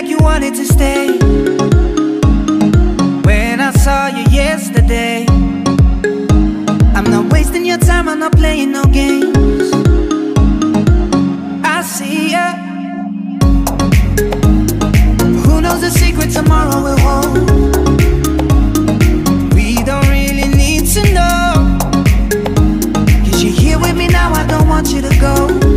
like you wanted to stay. When I saw you yesterday I'm not wasting your time, I'm not playing no games. I see ya. Who knows the secret tomorrow will hold? We don't really need to know. You're here with me now, I don't want you to go.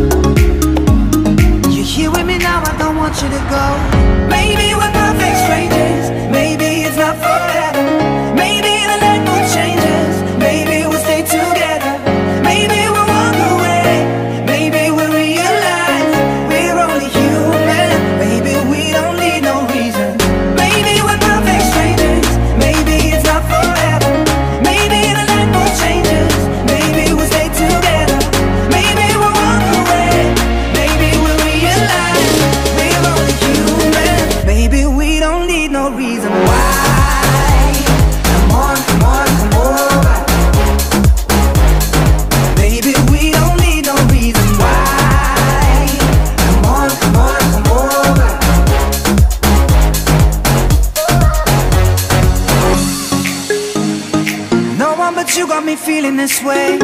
Got me feeling this way.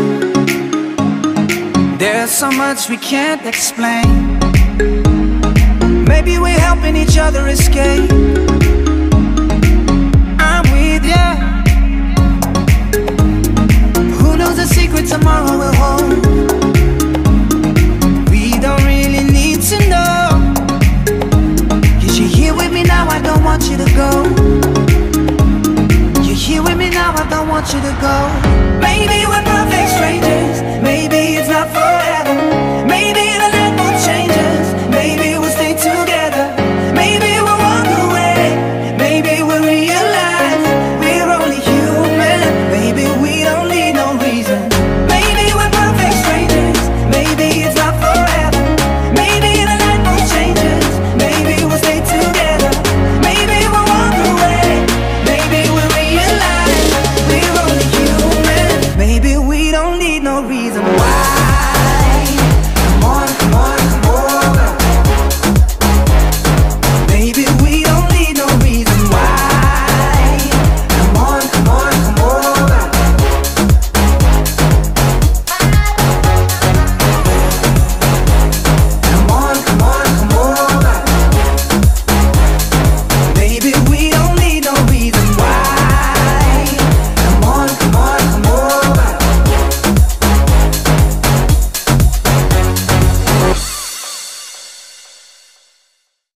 There's so much we can't explain. Maybe we're helping each other escape. I'm with ya. Who knows the secret tomorrow will hold? We don't really need to know. Cause you're here with me now, I don't want you to go. You're here with me now, I don't want you to go.